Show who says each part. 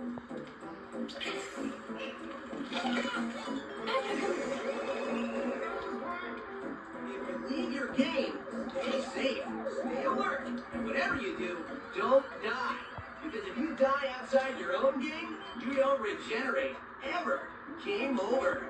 Speaker 1: If you leave your game, stay safe, stay alert, and whatever you do, don't die. Because if you die outside your own game, you don't regenerate, ever. Game over.